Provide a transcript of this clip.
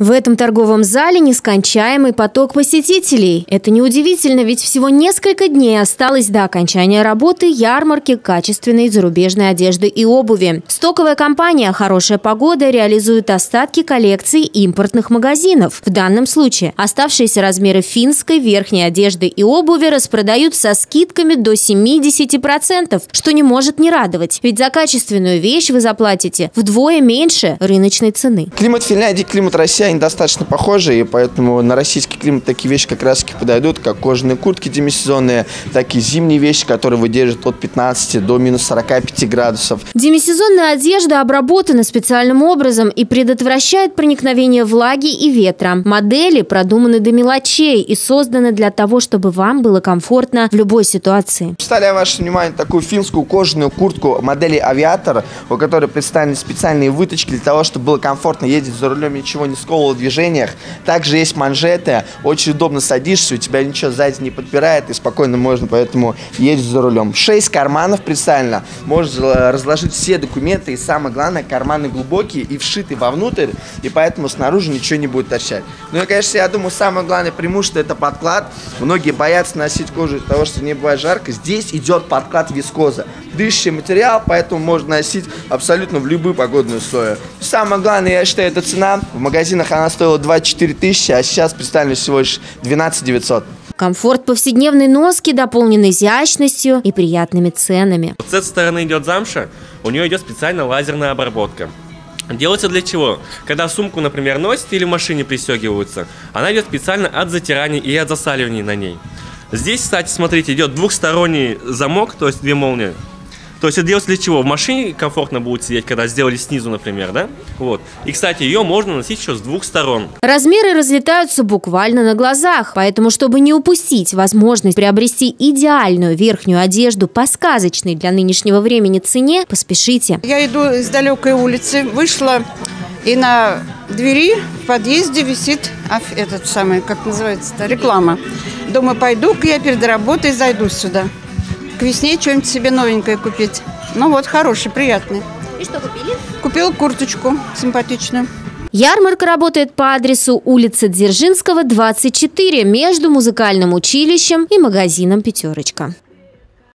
В этом торговом зале нескончаемый поток посетителей. Это неудивительно, ведь всего несколько дней осталось до окончания работы ярмарки качественной зарубежной одежды и обуви. Стоковая компания «Хорошая погода» реализует остатки коллекции импортных магазинов. В данном случае оставшиеся размеры финской верхней одежды и обуви распродают со скидками до 70%, что не может не радовать. Ведь за качественную вещь вы заплатите вдвое меньше рыночной цены. Климат Финляндии, климат России они достаточно похожи, и поэтому на российский климат такие вещи как раз таки подойдут, как кожаные куртки демисезонные, так и зимние вещи, которые выдержат от 15 до минус 45 градусов. Демисезонная одежда обработана специальным образом и предотвращает проникновение влаги и ветра. Модели продуманы до мелочей и созданы для того, чтобы вам было комфортно в любой ситуации. Представляю ваше внимание такую финскую кожаную куртку модели «Авиатор», у которой представлены специальные выточки для того, чтобы было комфортно ездить за рулем, ничего не сколько в движениях. Также есть манжеты, очень удобно садишься, у тебя ничего сзади не подпирает, и спокойно можно поэтому ездить за рулем. Шесть карманов представлено, можно разложить все документы, и самое главное, карманы глубокие и вшиты вовнутрь, и поэтому снаружи ничего не будет торчать. Ну и, конечно, я думаю, самое главное преимущество это подклад. Многие боятся носить кожу из-за того, что не бывает жарко. Здесь идет подклад вискоза. Дышащий материал, поэтому можно носить абсолютно в любую погодную условия. Самое главное, я считаю, это цена. В магазинах она стоила 24 тысячи, а сейчас представлена всего лишь 12 900. Комфорт повседневной носки дополнен изящностью и приятными ценами. С этой стороны идет замша, у нее идет специальная лазерная обработка. Делается для чего? Когда сумку, например, носит или в машине пристегиваются, она идет специально от затирания и от засаливания на ней. Здесь, кстати, смотрите, идет двухсторонний замок, то есть две молнии. То есть это делается для чего? В машине комфортно будет сидеть, когда сделали снизу, например, да? Вот. И, кстати, ее можно носить еще с двух сторон. Размеры разлетаются буквально на глазах, поэтому, чтобы не упустить возможность приобрести идеальную верхнюю одежду по сказочной для нынешнего времени цене, поспешите. Я иду с далекой улицы, вышла и на двери в подъезде висит этот самый, как называется, реклама. Думаю, пойду-ка я перед работой зайду сюда к весне что-нибудь себе новенькое купить. Ну вот, хороший, приятный. И что купили? Купила курточку симпатичную. Ярмарка работает по адресу улица Дзержинского, 24, между музыкальным училищем и магазином «Пятерочка».